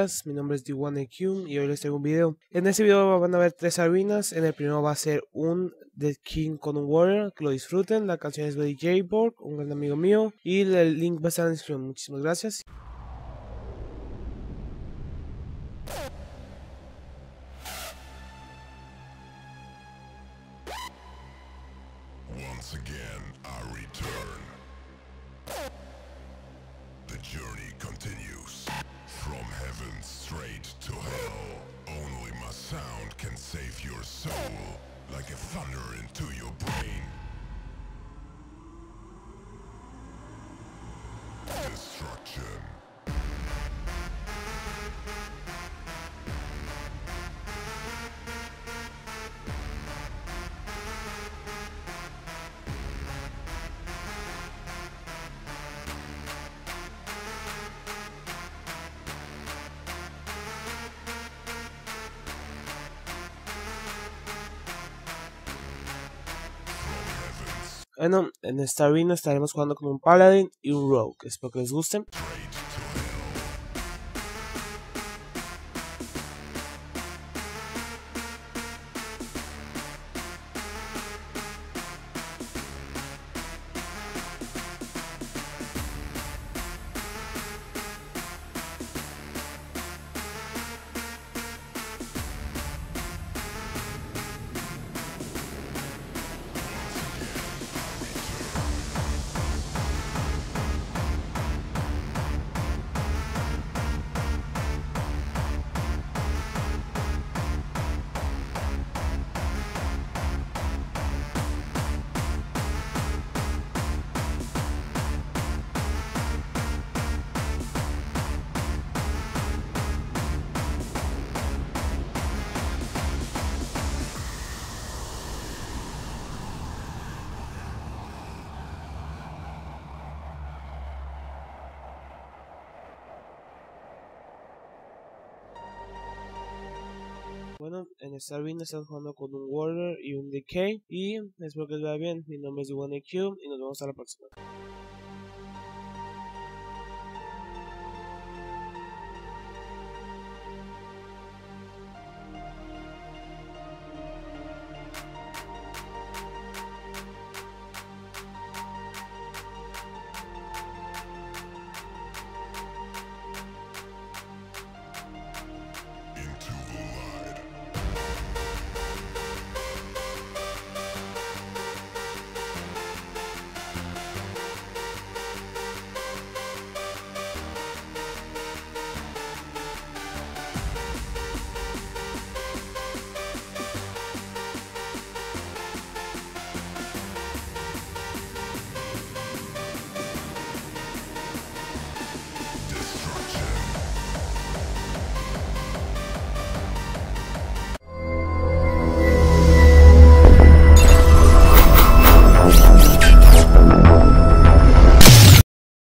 días, mi nombre es D1AQ y hoy les traigo un video. En este video van a ver tres arenas, en el primero va a ser un The King con un Warrior, que lo disfruten, la canción es de J Borg, un gran amigo mío, y el link va a estar en la descripción, muchísimas gracias. Once again, I return. The journey continues. Sound can save your soul. Bueno, en esta arena estaremos jugando con un Paladin y un Rogue, espero que les gusten. Bueno, en esta arena estamos jugando con un Warrior y un DK, y espero que les vaya bien. Mi nombre es D1AQ y nos vemos a la próxima.